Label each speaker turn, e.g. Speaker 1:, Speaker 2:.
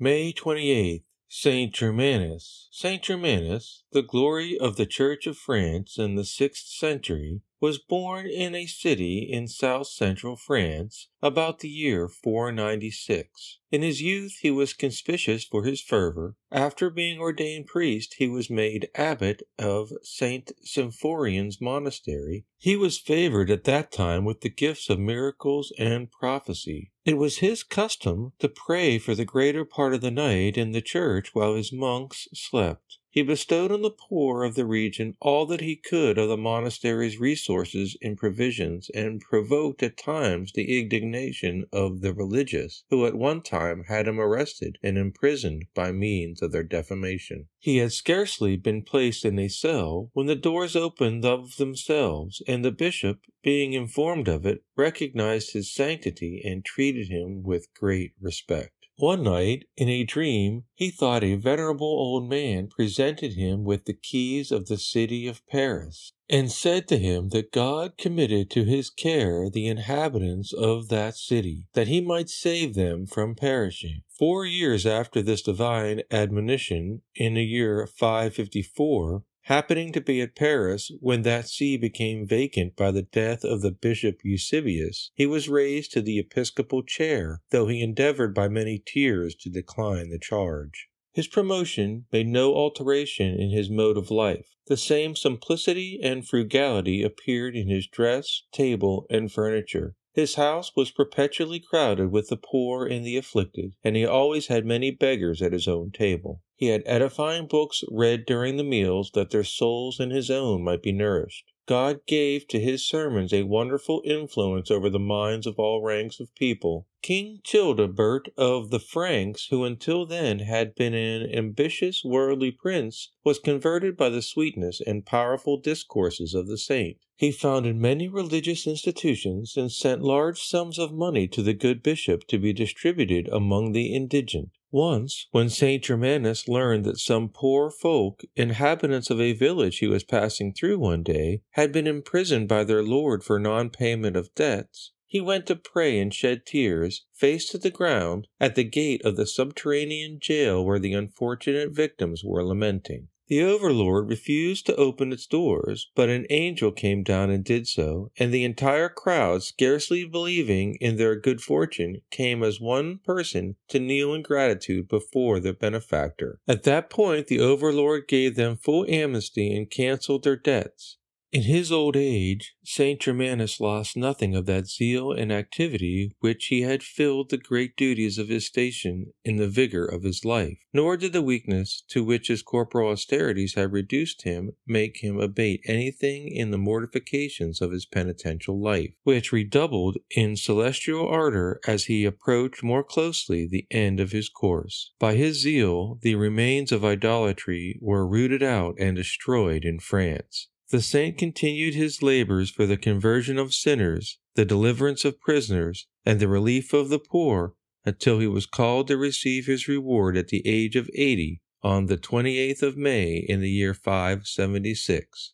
Speaker 1: May 28th, Saint Germanus. Saint Germanus, the glory of the Church of France in the sixth century, was born in a city in south central France about the year 496. In his youth he was conspicuous for his fervor. After being ordained priest, he was made abbot of St. Symphorian's monastery. He was favored at that time with the gifts of miracles and prophecy. It was his custom to pray for the greater part of the night in the church while his monks slept. He bestowed on the poor of the region all that he could of the monastery's resources in provisions, and provoked at times the indignation of the religious, who at one time had him arrested and imprisoned by means of their defamation. He had scarcely been placed in a cell when the doors opened of themselves, and the bishop, being informed of it, recognized his sanctity and treated him with great respect. One night, in a dream, he thought a venerable old man presented him with the keys of the city of Paris, and said to him that God committed to his care the inhabitants of that city, that he might save them from perishing. Four years after this divine admonition, in the year 554, happening to be at Paris when that see became vacant by the death of the Bishop Eusebius, he was raised to the episcopal chair, though he endeavored by many tears to decline the charge. His promotion made no alteration in his mode of life. The same simplicity and frugality appeared in his dress, table, and furniture. His house was perpetually crowded with the poor and the afflicted, and he always had many beggars at his own table. He had edifying books read during the meals that their souls and his own might be nourished. God gave to his sermons a wonderful influence over the minds of all ranks of people. King Childebert of the Franks, who until then had been an ambitious worldly prince, was converted by the sweetness and powerful discourses of the saint. He founded many religious institutions and sent large sums of money to the good bishop to be distributed among the indigent. Once, when Saint Germanus learned that some poor folk, inhabitants of a village he was passing through one day, had been imprisoned by their lord for non payment of debts, he went to pray and shed tears, face to the ground, at the gate of the subterranean jail where the unfortunate victims were lamenting. The overlord refused to open its doors, but an angel came down and did so, and the entire crowd, scarcely believing in their good fortune, came as one person to kneel in gratitude before their benefactor. At that point, the overlord gave them full amnesty and canceled their debts. In his old age, Saint Germanus lost nothing of that zeal and activity which he had filled the great duties of his station in the vigor of his life, nor did the weakness to which his corporal austerities had reduced him make him abate anything in the mortifications of his penitential life, which redoubled in celestial ardor as he approached more closely the end of his course. By his zeal, the remains of idolatry were rooted out and destroyed in France. The saint continued his labors for the conversion of sinners, the deliverance of prisoners, and the relief of the poor until he was called to receive his reward at the age of eighty on the 28th of May in the year 576.